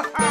ha ha!